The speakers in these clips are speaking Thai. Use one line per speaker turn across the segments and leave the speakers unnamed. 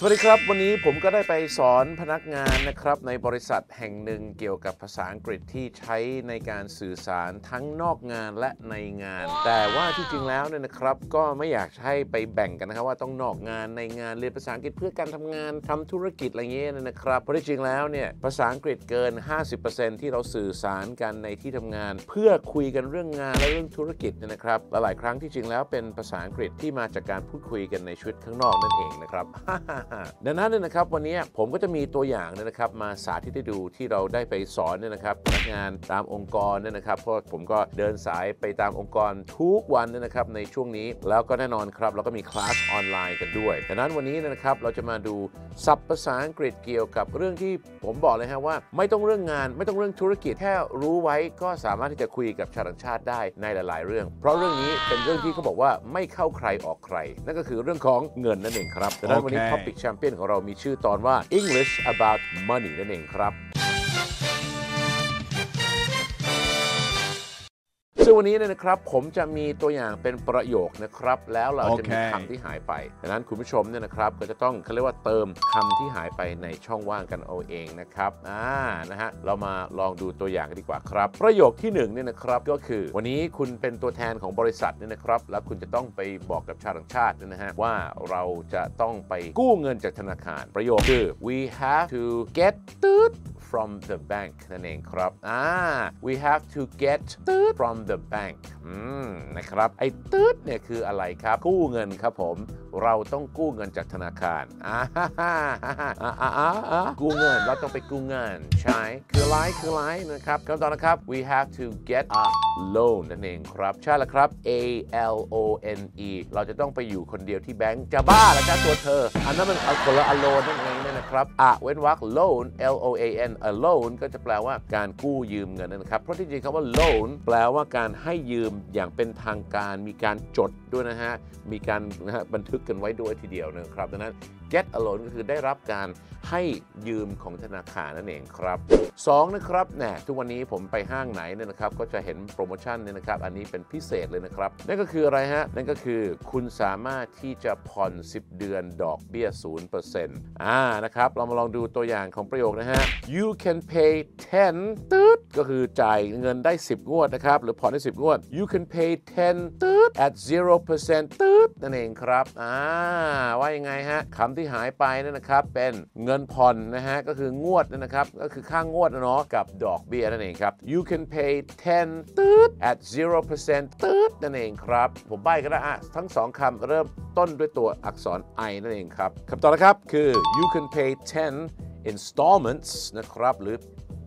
สวัสดีครับ วันนี้ผมก็ได้ไปสอนพนักงานนะครับ ในบริษัทแห่งหนึ่งเกี่ยวกับภาษาอังกฤษที่ใช้ในการสื่อสารทั้งนอกงานและในงาน แต่ว่าที่จริงแล้วเนี่ยนะครับ ก็ไม่อยากให้ไปแบ่งกันนะครับ ว่าต้องนอกงานในงานเรียนภาษาอังกฤษเพื่อการทำงานทำธุรกิจอะไรเงี้ยนะครับเพราะที่จริงแล้วเนี่ยภาษาอังกฤษเกิน 50%ที่เราสื่อสารกันในที่ทำงาน เพื่อคุยกันเรื่องงานและเรื่องธุรกิจเนยนะครับหลายๆครั้งที่จริงแล้วเป็นภาษาอังกฤษที่มาจากการพูดคุยกันในชีวิตข้างนอกนั่นเองนะครับดังนั้นเนี่ยนะครับวันนี้ผมก็จะมีตัวอย่างเนี่ยนะครับมาสาธิตให้ดูที่เราได้ไปสอนเนี่ยนะครับพนักงานตามองค์กรเนี่ยนะครับเพราะผมก็เดินสายไปตามองค์กรทุกวันเนี่ยนะครับในช่วงนี้แล้วก็แน่นอนครับเราก็มีคลาสออนไลน์กันด้วยดังนั้นวันนี้เนยนะครับเราจะมาดูศัพท์ภาษาอังกฤษเกี่ยวกับเรื่องที่ผมบอกเลยฮะว่า ไม่ต้องเรื่องงาน ไม่ต้องเรื่องธุรกิจแค่รู้ไว้ก็สามารถที่จะคุยกับชาวต่างชาติได้ในหลาย ๆ เรื่อง เพราะเรื่องนี้เป็นเรื่องที่เขาบอกว่าไม่เข้าใครออกใคร นั่นก็คือเรื่องของเงินนั่นเองครับดังนั้นวันนี้
โอเค
Topic Champion ของเรามีชื่อตอนว่า English about money นั่นเองครับ วันนี้เนี่ยนะครับผมจะมีตัวอย่างเป็นประโยคนะครับ แล้วเราจะมี
โอเค
คำที่หายไปดังนั้นคุณผู้ชมเนี่ยนะครับก็จะต้องเขาเรียกว่าเติมคำที่หายไปในช่องว่างกันเอาเองนะครับอ่านะฮะเรามาลองดูตัวอย่างกันดีกว่าครับ ประโยคที่หนึ่งเนี่ยนะครับก็คือ วันนี้คุณเป็นตัวแทนของบริษัทเนี่ยนะครับแล้วคุณจะต้องไปบอกกับชาวต่างชาติเนี่ยนะฮะว่าเราจะต้องไปกู้เงินจากธนาคารประโยคคือ we have to get ตืด from the bank นั่นเองครับอ่า we have to get ตืด from the bank อืมนะครับไอ้ตืดเนี่ยคืออะไรครับกู้เงินครับผมเราต้องกู้เงินจากธนาคารอ่ากู้เงินเราต้องไปกู้เงินใช่คืออะไรคืออะไรนะครับคำตอบนะครับ we have to get a loan นั่นเองครับ ใช่แล้วครับ A L O N E เราจะต้องไปอยู่คนเดียวที่แบงก์จะบ้าแล้วจ้าตัวเธอ อันนั้นมันคนละ alone นั่นเองนี่นะครับอะเว้นวรรค loan L O A N a loan ก็จะแปลว่าการกู้ยืมเงินนะครับ เพราะที่จริงคำว่า loan แปลว่าการให้ยืมอย่างเป็นทางการ มีการจดด้วยนะฮะ มีการนะฮะบันทึกกันไว้ด้วยทีเดียวนะครับดังนั้น get alone ก็คือได้รับการ ให้ยืมของธนาคารนั่นเองครับสองนะครับแหน่ทุกวันนี้ผมไปห้างไหนเนี่ยนะครับก็จะเห็นโปรโมชั่นเนี่ยนะครับอันนี้เป็นพิเศษเลยนะครับนั่นก็คืออะไรฮะนั่นก็คือคุณสามารถที่จะผ่อน 10 เดือนดอกเบี้ย0%อ่านะครับเรามาลองดูตัวอย่างของประโยคนะฮะ you can pay 10ตืดก็คือจ่ายเงินได้ 10 งวดนะครับหรือผ่อนได้ 10 งวด you can pay 10ตืด at 0%ตืดนั่นเองครับอ่าว่ายังไงฮะคำที่หายไปนั่นนะครับเป็นเงินผ่อนนะฮะก็คืองวดนะครับก็คือค่างวดเนาะกับดอกเบี้ยนั่นเองครับ you can pay 10ตืด at 0%ตืดนั่นเองครับ ผมใบ้ก็ได้อะทั้งสองคำเริ่มต้นด้วยตัวอักษร i นั่นเองครับคำตอบนะครับคือ you can pay 10 installments นะครับหรือ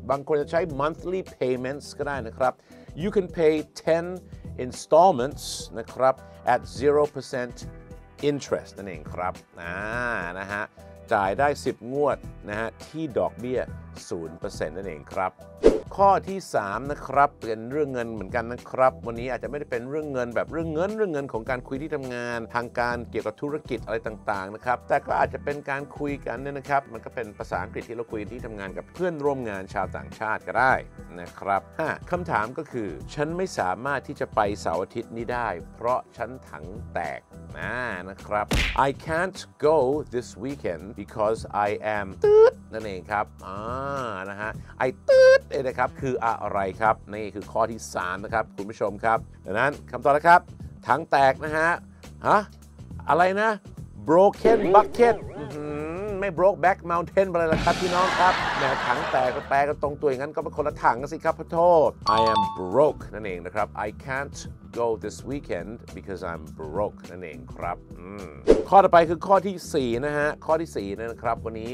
บางคนจะใช้ monthly payments ก็ได้นะครับ you can pay 10 installments นะครับ at 0% interest นั่นเองครับอ่านะฮะ จ่ายได้ 10 งวดนะฮะที่ดอกเบี้ย 0%นั่นเองครับ ข้อที่ 3 นะครับเป็นเรื่องเงินเหมือนกันนะครับ วันนี้อาจจะไม่ได้เป็นเรื่องเงินแบบเรื่องเงิน เรื่องเงินของการคุยที่ทำงาน ทางการเกี่ยวกับธุรกิจอะไรต่างๆนะครับแต่ก็อาจจะเป็นการคุยกันเนี่ยนะครับ มันก็เป็นภาษาอังกฤษที่เราคุยที่ทำงานกับเพื่อนร่วมงานชาวต่างชาติก็ได้นะครับคำถามก็คือ ฉันไม่สามารถที่จะไปเสาร์อาทิตย์นี้ได้ เพราะฉันถังแตกนะนะครับ I can't go this weekend because I am ตืด นั่นเองครับอ่านะฮะ I ตืดเองนะครับคืออะไรครับนี่คือข้อที่ 3 นะครับคุณผู้ชมครับดังนั้นคำตอบนะครับถังแตกนะฮะฮะอะไรนะ broken bucket ไม่ broke back mountain ไปเลยละครับพี่น้องครับแหมถังแตกก็แปลกันตรงตัวอย่างนั้นก็เป็นคนละถังสิครับขอโทษ I am broke นั่นเองนะครับ I can't go this weekend because I'm broke นั่นเองครับ ข้อต่อไปคือข้อทีสี่4 นะฮะ ข้อทีสี่ 4 นะครับ วันนี้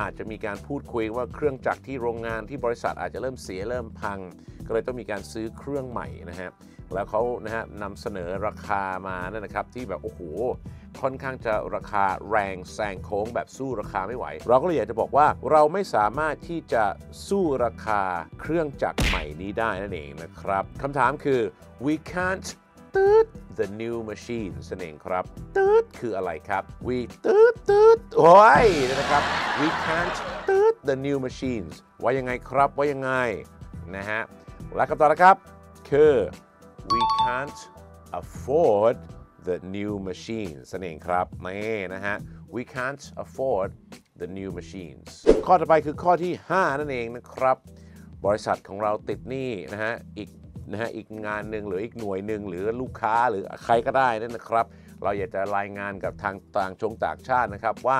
อาจจะมีการพูดคุยว่าเครื่องจักรที่โรงงานที่บริษัทอาจจะเริ่มเสียเริ่มพัง ก็เลยต้องมีการซื้อเครื่องใหม่นะฮะแล้วเขานะฮะนำเสนอราคามานั่นนะครับที่แบบโอ้โหค่อนข้างจะราคาแรงแซงโค้งแบบสู้ราคาไม่ไหว เราก็เลยอยากจะบอกว่าเราไม่สามารถที่จะสู้ราคาเครื่องจักรใหม่นี้ได้นั่นเองนะครับคำถามคือ we can't ตืด the new machines นั่นเองครับตืดคืออะไรครับ we ตืดตืดโอ้ยนะครับ we can't ตืด the new machines ว่ายังไงครับว่ายังไงนะฮะและคำตอบนะครับคือ we can't afford the new machines นั่นเองครับนี่นะฮะ we can't afford the new machines ข้อต่อไปคือข้อที่ 5 นั่นเองนะครับ บริษัทของเราติดหนี้นะฮะอีก นะฮะอีกงานหนึ่งหรืออีกหน่วยหนึ่งหรือลูกค้าหรือใครก็ได้นั่นนะครับ เราอยากจะรายงานกับทางต่างชงต่างชาตินะครับว่า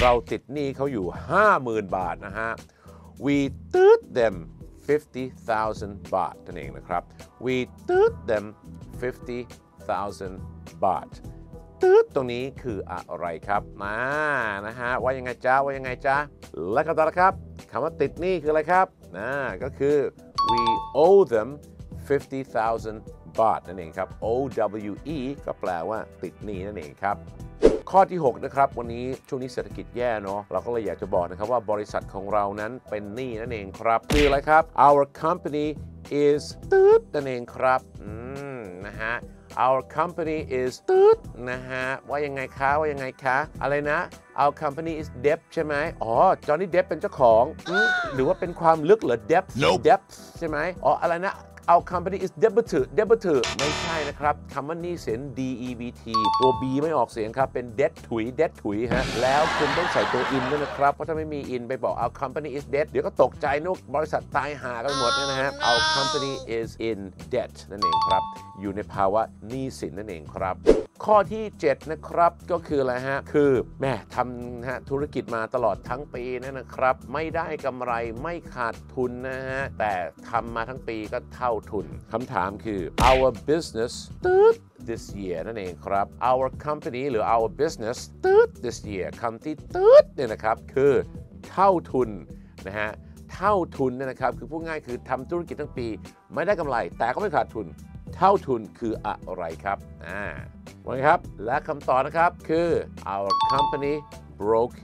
เราติดหนี้เขาอยู่ 50,000 บาทนะฮะ we took them 50,000 บาทนั่นเองนะครับ we took them 50,000 บาทตืดตรงนี้คืออะไรครับมานะฮะว่ายังไงจ้าว่ายังไงจ้าและคำตอบนะครับคำว่าติดหนี้คืออะไรครับนะก็คือ we owe them 50,000 บาทนั่นเองครับ O W E ก็แปลว่าติดหนี้นั่นเองครับข้อที่ 6 นะครับ วันนี้ช่วงนี้เศรษฐกิจแย่เนาะเราก็เลยอยากจะบอกนะครับว่าบริษัทของเรานั้นเป็นหนี้นั่นเองครับคืออะไรครับ our company is ตืดนั่นเองครับอืมนะฮะ our company is ตืดนะฮะ ว่ายังไงคะว่ายังไงคะ อะไรนะ our company is debt ใช่ไหมอ๋อจอห์นนี่เด p เป็นเจ้าของอืมหรือว่าเป็นความลึกเหรอ debt debt ใช่ไหมอ๋ออะไรนะ our company is debitor debitor ไม่ใช่นะครับคำว่าหนี้สิน D E B T ตัว B ไม่ออกเสียงครับ เป็น debt ถุย debt ถุยฮะ แล้วคุณต้องใส่ตัว in ด้วยนะครับ เพราะถ้าไม่มี in ไปบอก our company is debt เดี๋ยวก็ตกใจนุกบริษัทตายหากันหมดเนี่ยนะฮะ our company is in debt นั่นเองครับ อยู่ในภาวะหนี้สินนั่นเองครับ ข้อที่ 7 นะครับก็คืออะไรฮะ คือแม่ทำนะฮะธุรกิจมาตลอดทั้งปีนยนะครับ ไม่ได้กำไรไม่ขาดทุนนะฮะ แต่ทำมาทั้งปีก็เท่าทุนคำถามคือ our business ตืด this year นั่นเองครับ our company หรือ our business ตืด this year คำที่ตืดเนี่ยนะครับ คือเท่าทุนนะฮะเท่าทุนนี่ยนะครับ คือพูดง่ายคือทำธุรกิจทั้งปี ไม่ได้กำไรแต่ก็ไม่ขาดทุน เท่าทุนคืออะไรครับอ่า วันครับ และคำตอบนะครับคือ our company broke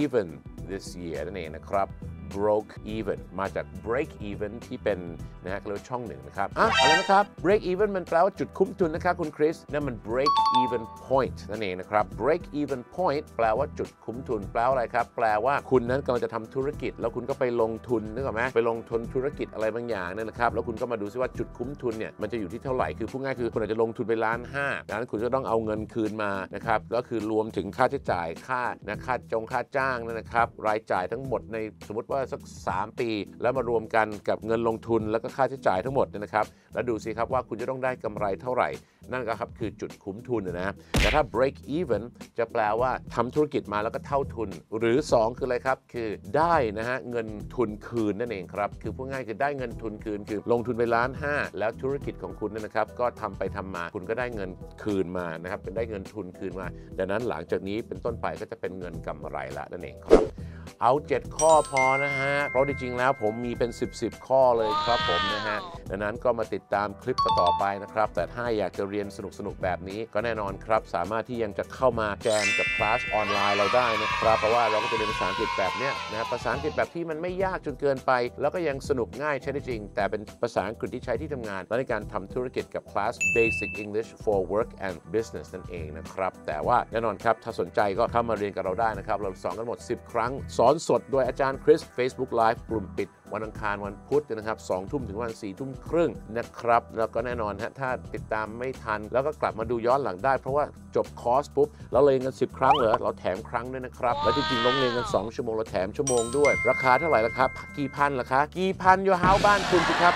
even this year นั่นเองนะครับ broke even มาจาก break even ที่เป็นนะฮะเขาเรียกช่องหนึ่งนะครับอะอะไรนะครับ break even มันแปลว่าจุดคุ้มทุนนะครับคุณคริสนั่นมัน break even point นั่นเองนะครับ break even point แปลว่าจุดคุ้มทุน แปลว่าอะไรครับ แปลว่าคุณนั้นกำลังจะทำธุรกิจ แล้วคุณก็ไปลงทุนนึกออกไหมไปลงทุนธุรกิจอะไรบางอย่างเนี่ยนะครับ แล้วคุณก็มาดูซิว่าจุดคุ้มทุนเนี่ยมันจะอยู่ที่เท่าไหร่ คือพูดง่ายคือคุณอาจจะลงทุนไปล้านห้าดังนั้นคุณจะต้องเอาเงินคืนมานะครับ ก็คือรวมถึงค่าใช้จ่ายค่านะค่าจงค่าจ้างนะครับ รายจ่ายทั้งหมดในสมมติว่าสัก 3 ปี แล้วมารวมกันกับเงินลงทุนแล้วก็ค่าใช้จ่ายทั้งหมดเนยนะครับ แล้วดูสิครับว่าคุณจะต้องได้กำไรเท่าไหร่ นั่นก็ครับคือจุดคุ้มทุนนะฮะแต่ถ้า break even จะแปลว่าทำธุรกิจมาแล้วก็เท่าทุน หรือ 2 คืออะไรครับ คือได้นะฮะเงินทุนคืนนั่นเองครับ คือพูดง่ายคือได้เงินทุนคืน คือลงทุนไปล้านห้าแล้วธุรกิจของคุณเนยนะครับ ก็ทำไปทำมาคุณก็ได้เงินคืนมานะครับเป็นได้เงินทุนคืนมา ดังนั้นหลังจากนี้เป็นต้นไปก็จะเป็นเงินกำไรละนั่นเองครับ เอา 7 ข้อพอนะฮะ เพราะจริงๆแล้วผมมีเป็น 10 10 ข้อเลยครับผมนะฮะ ดังนั้นก็มาติดตามคลิปต่อไปนะครับ แต่ถ้าอยากจะเรียนสนุกๆ แบบนี้ก็แน่นอนครับ สามารถที่ยังจะเข้ามาแจมกับคลาสออนไลน์เราได้นะครับ เพราะว่าเราก็จะเรียนภาษาอังกฤษแบบเนี้ยนะครับภาษาอังกฤษแบบที่มันไม่ยากจนเกินไป แล้วก็ยังสนุกง่ายใช้ได้จริง แต่เป็นภาษาอังกฤษที่ใช้ที่ทำงาน และในการทำธุรกิจกับคลาส Basic English for Work and Business นั่นเองนะครับแต่ว่าแน่นอนครับถ้าสนใจก็เข้ามาเรียนกับเราได้นะครับเราสอนกันหมด 10 ครั้งสอนสดโดยอาจารย์คริส Facebook Live กลุ่มปิด วันอังคารวันพุธนะครับ2ทุ่มถึงวัน4ทุ่มครึ่งนะครับ แล้วก็แน่นอนฮะถ้าติดตามไม่ทัน แล้วก็กลับมาดูย้อนหลังได้ เพราะว่าจบคอร์สปุ๊บเราเรียนกัน 10 ครั้งเหรอเราแถมครั้งด้วยนะครับ และจริงๆลงเรียนกัน 2 ชั่วโมงเราแถมชั่วโมงด้วย ราคาเท่าไหร่ละครับ กี่พันละคะ กี่พันอยู่แถวบ้านคุณสิครับ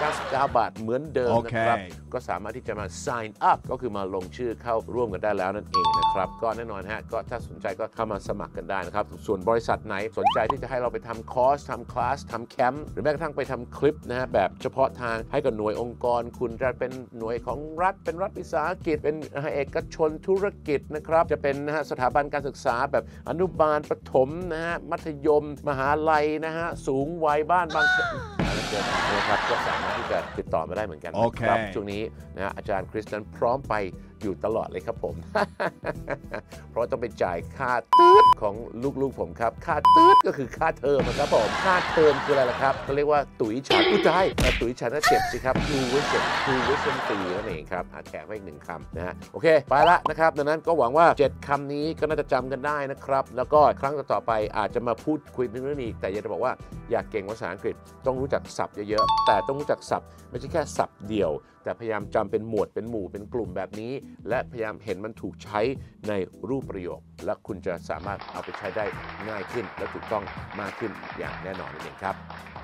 999บาทเหมือนเดิมนะครับ
โอเค
ก็สามารถที่จะมา sign up ก็คือมาลงชื่อเข้าร่วมกันได้แล้วนั่นเองนะครับก็แน่นอนฮะก็ถ้าสนใจก็เข้ามาสมัครกันได้นะครับส่วนบริษัทไหนสนใจที่จะให้เราไปทำคอร์สทำคลาสทำแคมป์หรือแม้กระทั่งไปทำคลิปนะฮะแบบเฉพาะทางให้กับหน่วยองค์กร คุณจะเป็นหน่วยของรัฐ เป็นรัฐวิสาหกิจ เป็นเอกชนธุรกิจนะครับ จะเป็นนะฮะสถาบันการศึกษาแบบอนุบาลประถมนะฮะมัธยม มหาลัยนะฮะสูงวัยบ้านบางอะไรเกินนะครับก็สามารถที่จะติดต่อมาได้เหมือนกันนะครับ
โอเค
ช่วงนี้นะฮะอาจารย์คริสนั้นพร้อมไป อยู่ตลอดเลยครับผม เพราะต้องไปจ่ายค่าตืดของลูกๆผมครับ ค่าตืดก็คือค่าเทอมนะครับผม ค่าเทอมคืออะไรล่ะครับเขาเรียกว่าตุ๋ยฉันอุ้ยตายเอ่ตุ๋ยฉันน่าเจ็บสิครับ tuition tuition fee นั่นเองครับแถมให้อีกหนึ่งคำนะฮะ โอเค ไปละนะครับ ดังนั้นก็หวังว่า 7คำนี้ก็น่าจะจำกันได้นะครับ แล้วก็ครั้งต่อไปอาจจะมาพูดคุยเรื่องนี้อีกแต่อยากจะบอกว่าอยากเก่งภาษาอังกฤษต้องรู้จักศัพท์เยอะๆ แต่ต้องรู้จักศัพท์ไม่ใช่แค่ศัพท์เดียว แต่พยายามจำเป็นหมวดเป็นหมู่เป็นกลุ่มแบบนี้ และพยายามเห็นมันถูกใช้ในรูปประโยค และคุณจะสามารถเอาไปใช้ได้ง่ายขึ้น และถูกต้องมากขึ้นอย่างแน่นอนนั่นเองครับ